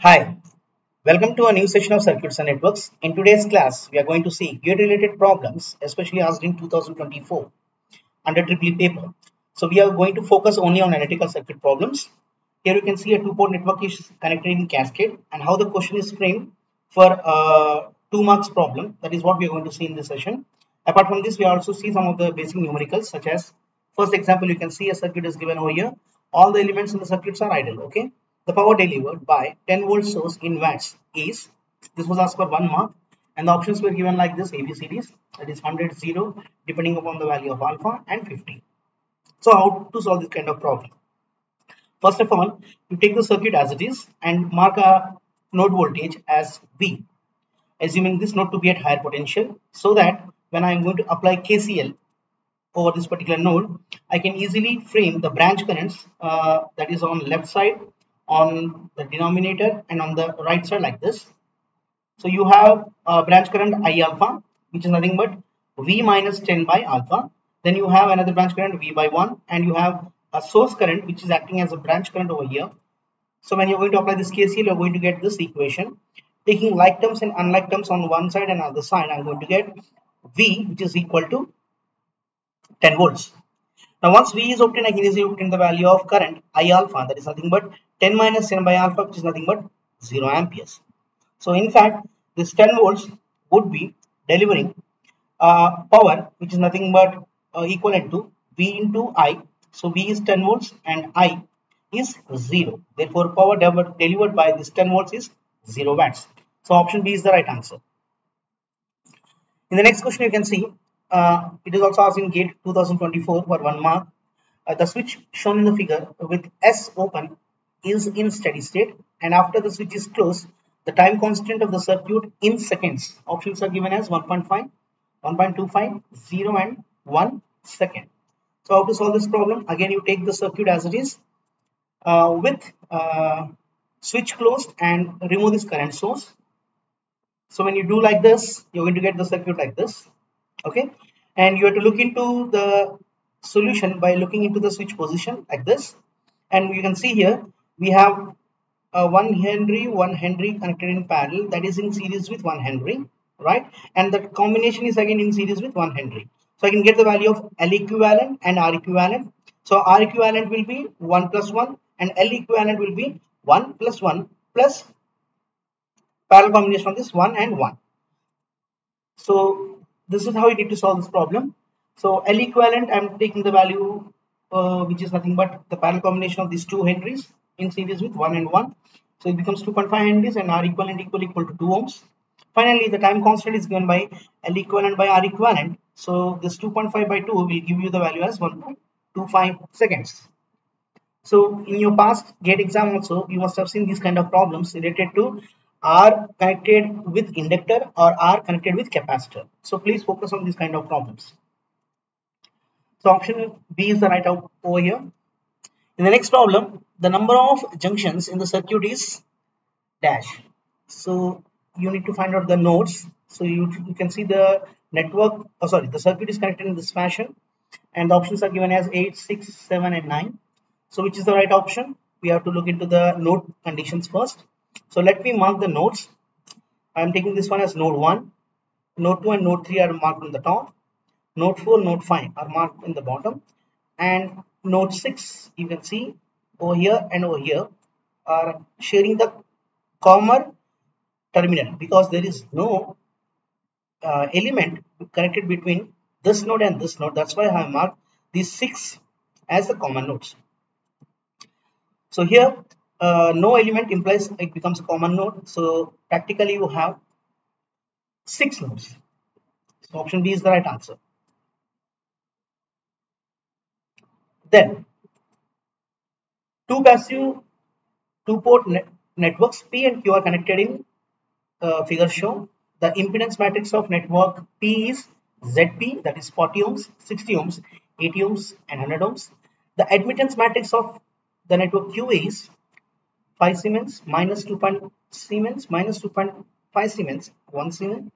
Hi, welcome to a new session of Circuits and Networks. In today's class, we are going to see gate-related problems, especially asked in 2024 under triple paper. So we are going to focus only on analytical circuit problems. Here you can see a two-port network is connected in cascade and how the question is framed for a two marks problem. That is what we are going to see in this session. Apart from this, we also see some of the basic numericals such as first example, you can see a circuit is given over here. All the elements in the circuits are idle. Okay the power delivered by 10 volt source in watts is this was asked for one mark and the options were given like this abcds that is 100 0 depending upon the value of alpha and 50 so how to solve this kind of problem? First of all you take the circuit as it is and mark a node voltage as v assuming this node to be at higher potential so that when i am going to apply kcl over this particular node i can easily frame the branch currents uh, that is on left side on the denominator and on the right side like this. So you have a branch current I alpha, which is nothing but V minus 10 by alpha. Then you have another branch current V by 1 and you have a source current which is acting as a branch current over here. So when you're going to apply this KCL, you're going to get this equation. Taking like terms and unlike terms on one side and other side, I'm going to get V which is equal to 10 volts. Now once V is obtained, I can easily obtain the value of current I alpha that is nothing but 10 minus 10 by alpha which is nothing but 0 amperes. So in fact this 10 volts would be delivering uh, power which is nothing but uh, equivalent to V into I. So V is 10 volts and I is 0. Therefore power delivered by this 10 volts is 0 watts. So option B is the right answer. In the next question you can see uh, it is also asked in GATE 2024 for one mark. Uh, the switch shown in the figure with S open is in steady state and after the switch is closed the time constant of the circuit in seconds. Options are given as 1.5 1.25 0 and 1 second. So how to solve this problem? Again you take the circuit as it is uh, with uh, switch closed and remove this current source. So when you do like this you're going to get the circuit like this okay? And you have to look into the solution by looking into the switch position like this. And you can see here we have uh, 1 Henry, 1 Henry connected in parallel that is in series with 1 Henry, right? And the combination is again in series with 1 Henry. So I can get the value of L equivalent and R equivalent. So R equivalent will be 1 plus 1 and L equivalent will be 1 plus 1 plus parallel combination of this 1 and 1. So this is how you need to solve this problem. So L equivalent, I'm taking the value uh, which is nothing but the parallel combination of these two Henrys in series with 1 and 1. So it becomes 2.5 henries and R equivalent equal equal to 2 ohms. Finally, the time constant is given by L equivalent by R equivalent. So this 2.5 by 2 will give you the value as 1.25 seconds. So in your past gate exam also, you must have seen these kind of problems related to R connected with inductor or R connected with capacitor. So please focus on these kind of problems. So option B is the right out over here. In the next problem, the number of junctions in the circuit is dash. So you need to find out the nodes. So you, you can see the network, oh sorry, the circuit is connected in this fashion and the options are given as 8, 6, 7 and 9. So which is the right option? We have to look into the node conditions first. So let me mark the nodes. I am taking this one as node 1. Node 2 and node 3 are marked on the top. Node 4, node 5 are marked in the bottom. And node 6 you can see over here and over here are sharing the common terminal because there is no uh, element connected between this node and this node. That's why I have marked these six as the common nodes. So here uh, no element implies it becomes a common node. So practically you have six nodes. So option B is the right answer. Then, two passive two-port net networks P and Q are connected in uh, figure show. The impedance matrix of network P is ZP that is 40 ohms, 60 ohms, 80 ohms and 100 ohms. The admittance matrix of the network Q is 5 Siemens minus 2. Siemens minus 2.5 Siemens 1 Siemens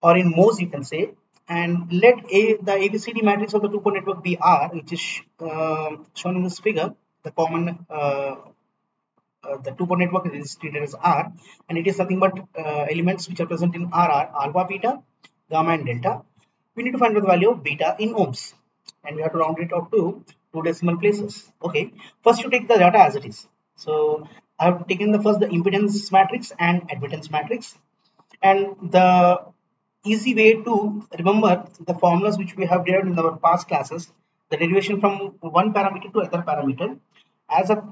or in mhos you can say and let a the ABCD matrix of the two-port network be R, which is uh, shown in this figure, the common uh, uh, the two-port network is treated as R and it is nothing but uh, elements which are present in R are alpha, beta, gamma and delta. We need to find out the value of beta in ohms and we have to round it out to two decimal places. Okay, first you take the data as it is. So I have taken the first the impedance matrix and admittance matrix and the easy way to remember the formulas which we have derived in our past classes the derivation from one parameter to other parameter as a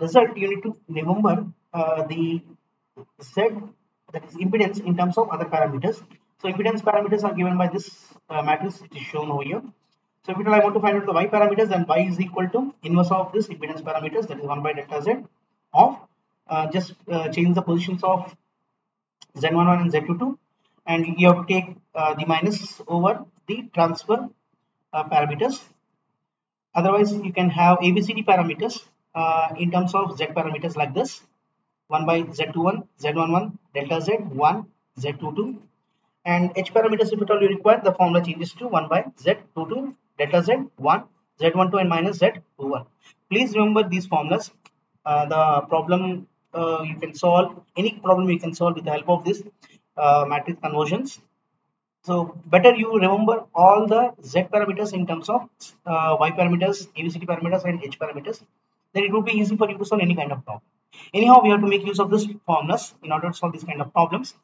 result you need to remember uh, the z that is impedance in terms of other parameters. So impedance parameters are given by this uh, matrix which is shown over here. So if I want to find out the y parameters then y is equal to inverse of this impedance parameters that is 1 by delta z of uh, just uh, change the positions of z11 and z22 and you have to take uh, the minus over the transfer uh, parameters. Otherwise you can have abcd parameters uh, in terms of z parameters like this 1 by z21 z11 delta z 1 z22 and h parameters if at all you require the formula changes to 1 by z22 delta z 1 z12 and minus z21 please remember these formulas. Uh, the problem uh, you can solve any problem you can solve with the help of this uh, matrix conversions. So better you remember all the z parameters in terms of uh, y parameters abcd parameters and h parameters then it would be easy for you to solve any kind of problem. Anyhow, we have to make use of this formulas in order to solve these kind of problems.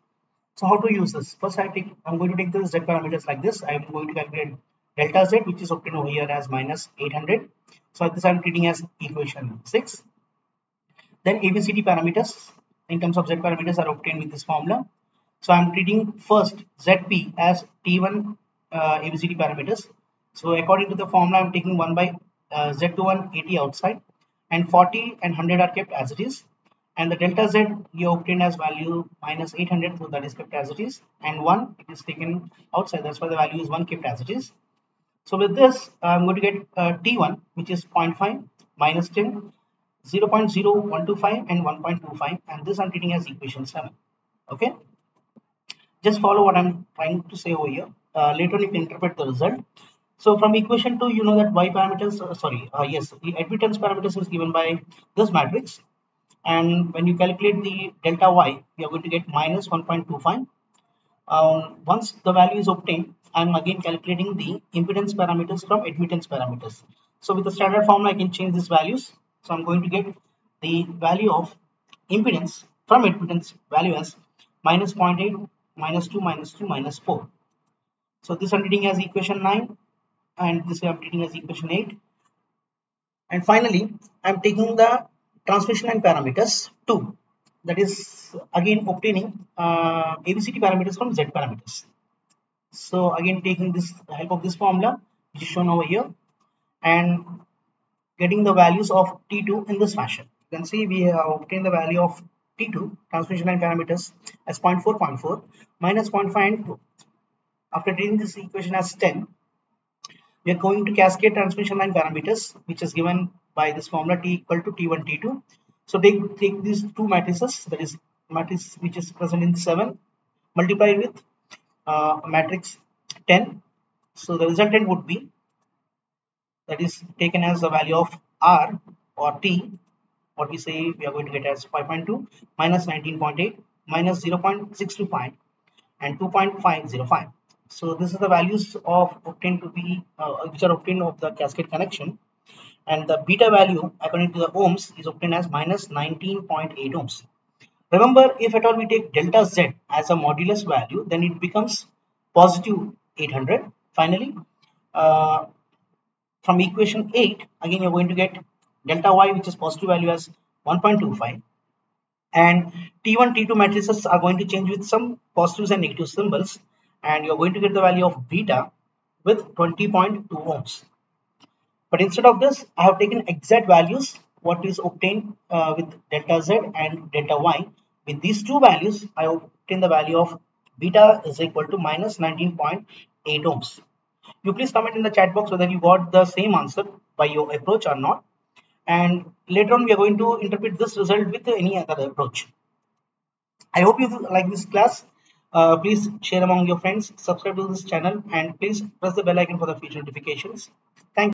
So how to use this? First, I take, I'm going to take the z parameters like this. I'm going to calculate delta z, which is obtained over here as minus 800. So this I'm treating as equation 6. Then ABCD parameters in terms of z parameters are obtained with this formula. So I'm treating first ZP as T1 uh, ABCD parameters. So according to the formula, I'm taking 1 by uh, Z21 80 outside and 40 and 100 are kept as it is. And the delta z you obtain as value minus 800 so that is kept as it is. And 1 it is taken outside. That's why the value is 1 kept as it is. So with this i'm going to get uh, t1 which is 0.5 minus 10 0 0.0125 and 1.25 and this i'm treating as equation 7 okay? Just follow what i'm trying to say over here. Uh, later on you can interpret the result so from equation 2, you know that y parameters, uh, sorry, uh, yes, the admittance parameters is given by this matrix. And when you calculate the delta y, you are going to get minus 1.25. Um, once the value is obtained, I'm again calculating the impedance parameters from admittance parameters. So with the standard formula, I can change these values. So I'm going to get the value of impedance from admittance value as minus 0.8, minus 2, minus 2, minus 4. So this I'm reading as equation 9 and this we are treating as equation 8 and finally I'm taking the transmission line parameters 2 that is again obtaining uh, ABCD parameters from Z parameters. So again taking this help of this formula which is shown over here and getting the values of T2 in this fashion. You can see we have obtained the value of T2 transmission line parameters as 0.4 0.4 minus 0.5 and 2 after taking this equation as 10 we are going to cascade transmission line parameters which is given by this formula t equal to t1 t2 so they take these two matrices that is matrix which is present in 7 multiplied with uh, matrix 10 so the resultant would be that is taken as the value of r or t what we say we are going to get as 5.2 minus 19.8 minus 0.625 and 2.505 so this is the values of obtained to be uh, which are obtained of the cascade connection and the beta value according to the ohms is obtained as minus 19.8 ohms. Remember if at all we take delta z as a modulus value then it becomes positive 800. Finally uh, from equation 8 again you're going to get delta y which is positive value as 1.25 and t1 t2 matrices are going to change with some positives and negative symbols and you're going to get the value of beta with 20.2 ohms. But instead of this, I have taken exact values what is obtained uh, with delta z and delta y. With these two values, I obtain the value of beta is equal to minus 19.8 ohms. You please comment in the chat box whether you got the same answer by your approach or not. And later on, we are going to interpret this result with any other approach. I hope you like this class. Uh, please share among your friends, subscribe to this channel and please press the bell icon for the future notifications. Thank.